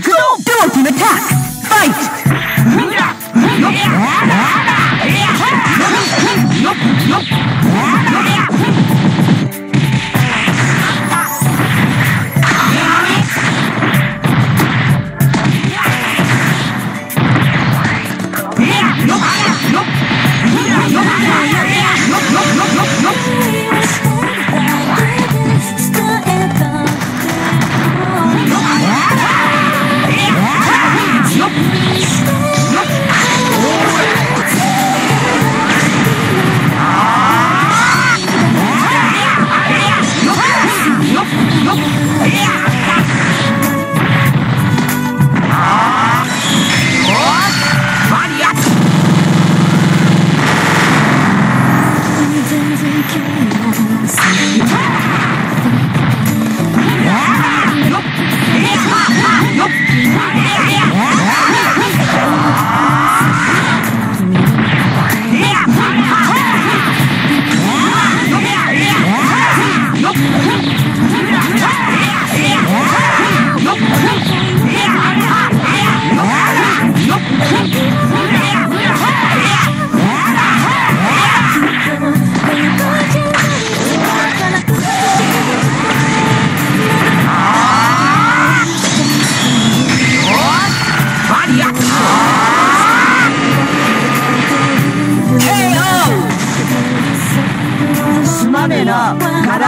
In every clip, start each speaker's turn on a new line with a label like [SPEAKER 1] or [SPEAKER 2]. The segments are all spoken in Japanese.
[SPEAKER 1] Go! Dolphin attack! Fight!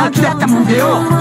[SPEAKER 1] atleta mundial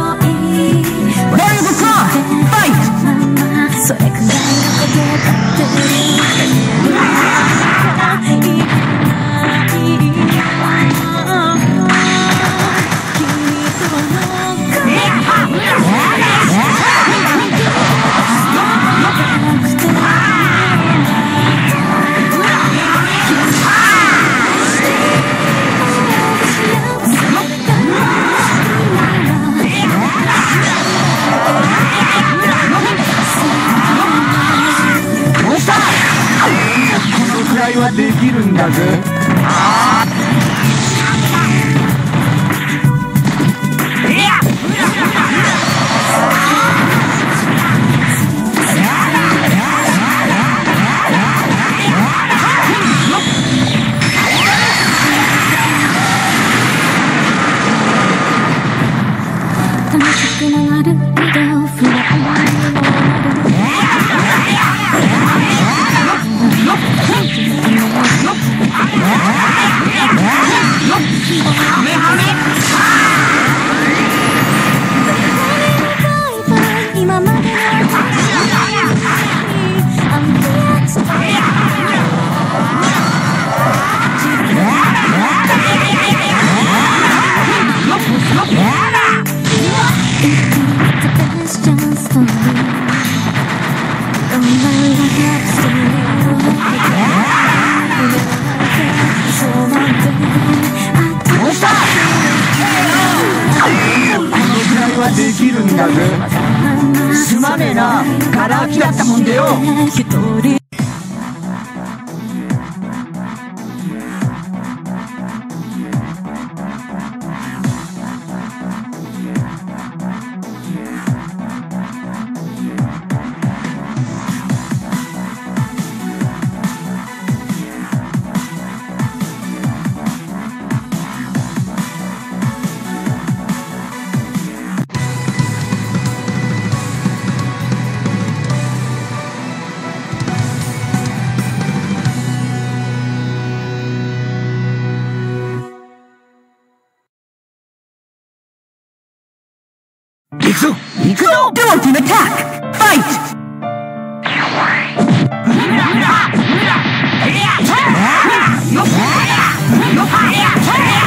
[SPEAKER 1] attack! Fight! Yeah!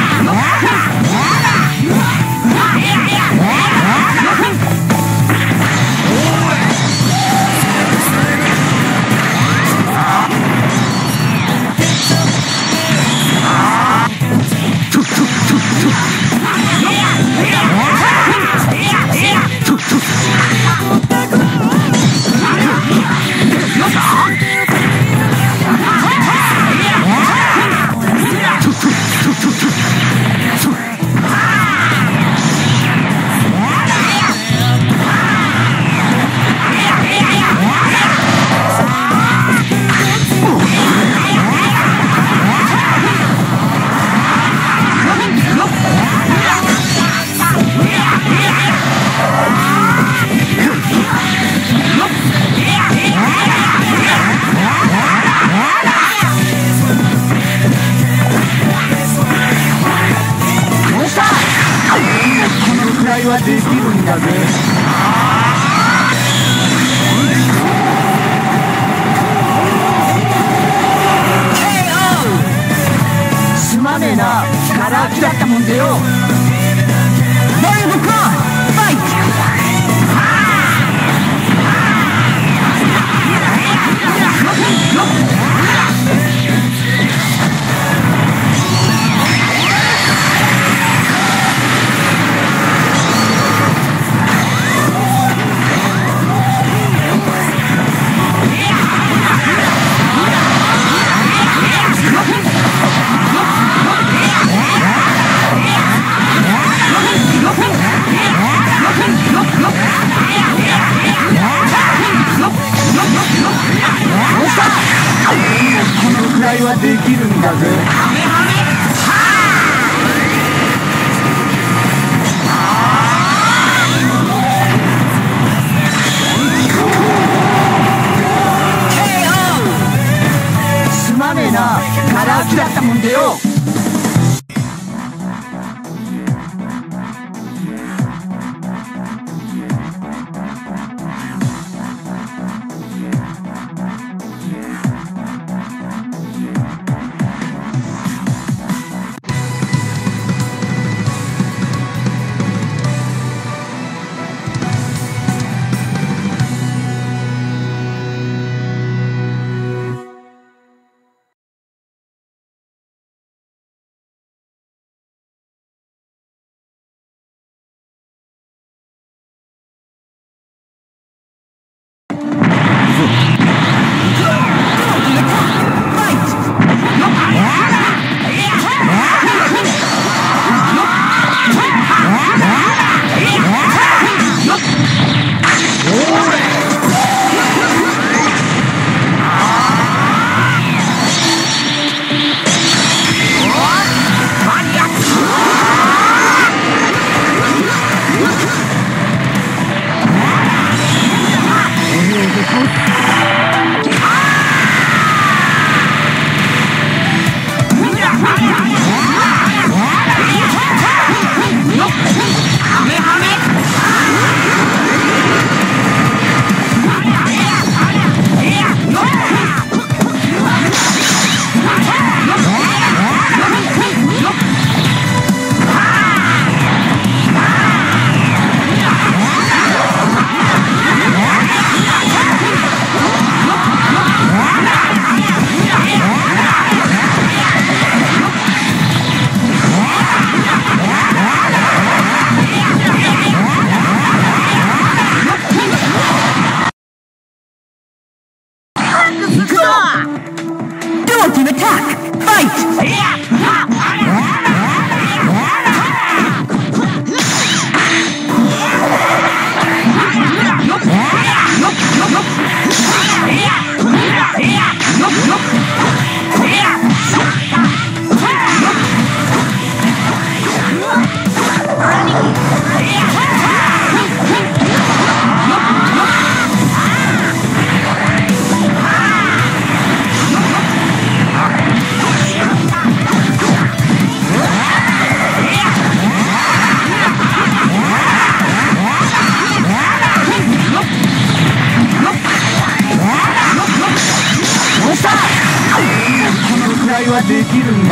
[SPEAKER 1] はできるんだぜすまねえな。ガラ空きだったもんでよ。ガラ空きだった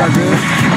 [SPEAKER 1] で